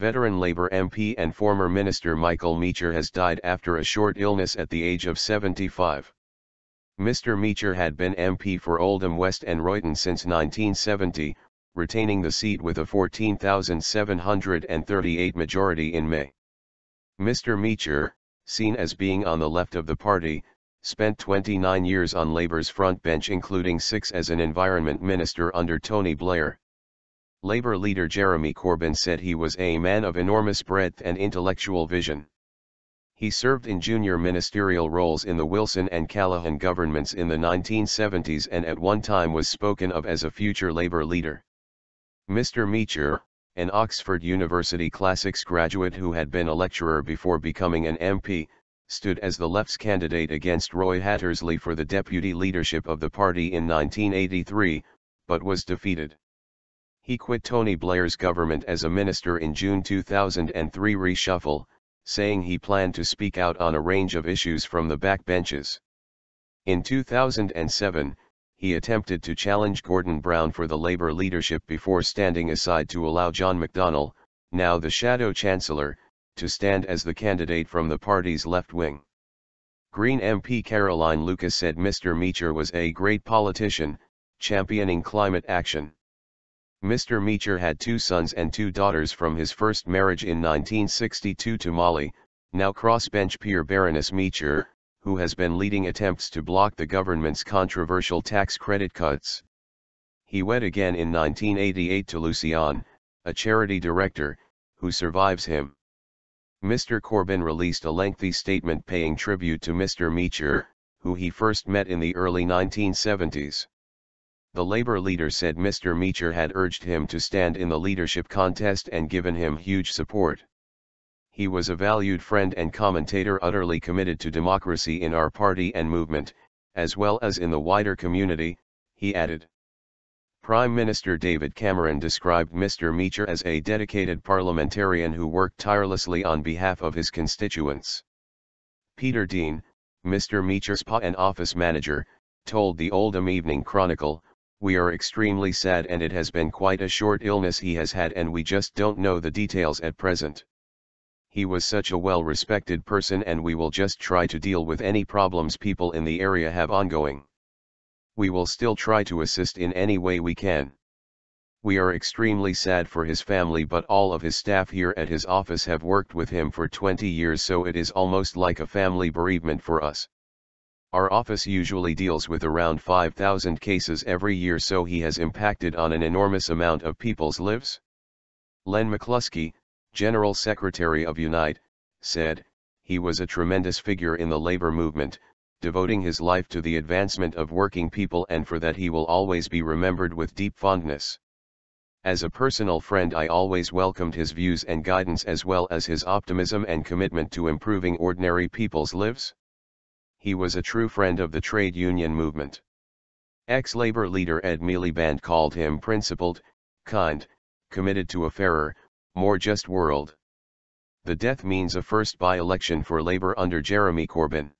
Veteran Labour MP and former Minister Michael Meacher has died after a short illness at the age of 75. Mr. Meacher had been MP for Oldham West and Royton since 1970, retaining the seat with a 14,738 majority in May. Mr. Meacher, seen as being on the left of the party, spent 29 years on Labour's front bench including six as an environment minister under Tony Blair. Labour leader Jeremy Corbyn said he was a man of enormous breadth and intellectual vision. He served in junior ministerial roles in the Wilson and Callaghan governments in the 1970s and at one time was spoken of as a future Labour leader. Mr. Meacher, an Oxford University Classics graduate who had been a lecturer before becoming an MP, stood as the left's candidate against Roy Hattersley for the deputy leadership of the party in 1983, but was defeated. He quit Tony Blair's government as a minister in June 2003 reshuffle, saying he planned to speak out on a range of issues from the backbenches. In 2007, he attempted to challenge Gordon Brown for the Labour leadership before standing aside to allow John McDonnell, now the Shadow Chancellor, to stand as the candidate from the party's left wing. Green MP Caroline Lucas said Mr. Meacher was a great politician, championing climate action. Mr. Meacher had two sons and two daughters from his first marriage in 1962 to Molly, now crossbench peer Baroness Meacher, who has been leading attempts to block the government's controversial tax credit cuts. He wed again in 1988 to Lucianne, a charity director, who survives him. Mr. Corbyn released a lengthy statement paying tribute to Mr. Meacher, who he first met in the early 1970s. The Labour leader said Mr. Meacher had urged him to stand in the leadership contest and given him huge support. He was a valued friend and commentator utterly committed to democracy in our party and movement, as well as in the wider community, he added. Prime Minister David Cameron described Mr. Meacher as a dedicated parliamentarian who worked tirelessly on behalf of his constituents. Peter Dean, Mr. Meacher's pa and office manager, told the Oldham Evening Chronicle, we are extremely sad and it has been quite a short illness he has had and we just don't know the details at present. He was such a well-respected person and we will just try to deal with any problems people in the area have ongoing. We will still try to assist in any way we can. We are extremely sad for his family but all of his staff here at his office have worked with him for 20 years so it is almost like a family bereavement for us. Our office usually deals with around 5,000 cases every year so he has impacted on an enormous amount of people's lives. Len McCluskey, General Secretary of Unite, said, he was a tremendous figure in the labor movement, devoting his life to the advancement of working people and for that he will always be remembered with deep fondness. As a personal friend I always welcomed his views and guidance as well as his optimism and commitment to improving ordinary people's lives he was a true friend of the trade union movement. Ex-labor leader Ed Miliband called him principled, kind, committed to a fairer, more just world. The death means a first by-election for Labour under Jeremy Corbyn.